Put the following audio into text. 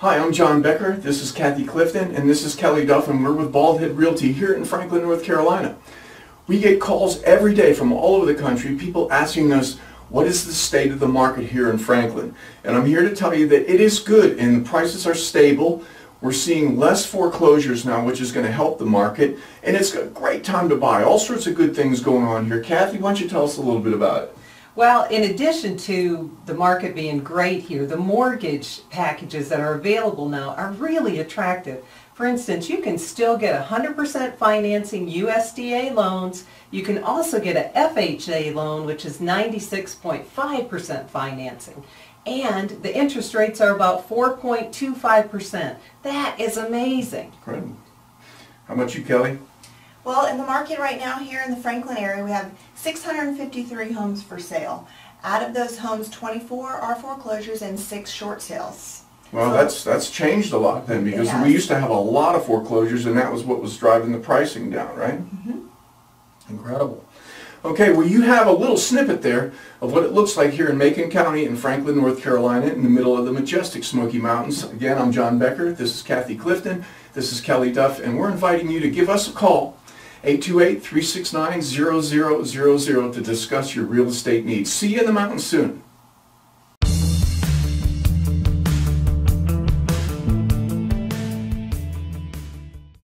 Hi, I'm John Becker. This is Kathy Clifton, and this is Kelly Duff, and we're with Bald Head Realty here in Franklin, North Carolina. We get calls every day from all over the country, people asking us, what is the state of the market here in Franklin? And I'm here to tell you that it is good, and the prices are stable. We're seeing less foreclosures now, which is going to help the market, and it's a great time to buy. All sorts of good things going on here. Kathy, why don't you tell us a little bit about it? Well, in addition to the market being great here, the mortgage packages that are available now are really attractive. For instance, you can still get 100% financing USDA loans. You can also get a FHA loan, which is 96.5% financing. And the interest rates are about 4.25%. That is amazing. Incredible. How about you, Kelly? Well, in the market right now here in the Franklin area, we have 653 homes for sale. Out of those homes, 24 are foreclosures and 6 short sales. Well, So- that's, that's changed a lot then, because we used to have a lot of foreclosures, and that was what was driving the pricing down, right? Mm-hmm. Incredible. Okay, well, you have a little snippet there of what it looks like here in Macon County in Franklin, North Carolina, in the middle of the majestic Smoky Mountains. Again, I'm John Becker, this is Kathy Clifton, this is Kelly Duff, and we're inviting you to give us a call, 828-369-0000, to discuss your real estate needs. See you in the mountains soon.